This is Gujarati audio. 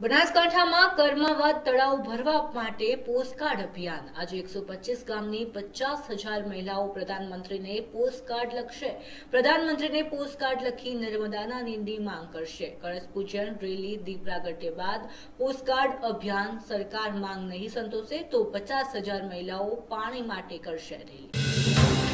બનાસકાંઠામાં કર્માવાદ તળાવ ભરવા માટે પોસ્ટકાર્ડ અભિયાન. આજે એકસો પચીસ ગામની પચાસ હજાર મહિલાઓ પ્રધાનમંત્રીને પોસ્ટકાર્ડ લખશે. પ્રધાનમંત્રીને પોસ્ટકાર્ડ લખી નર્મદાના નીંદી માંગ કરશે. કળશ પૂજન, રેલી દીપ પ્રાગટ્ય બાદ પોસ્ટકાર્ડ અભિયાન સરકાર માંગ નહીં સંતોષે તો પચાસ હજાર મહિલાઓ પાણી માટે કરશે રેલી.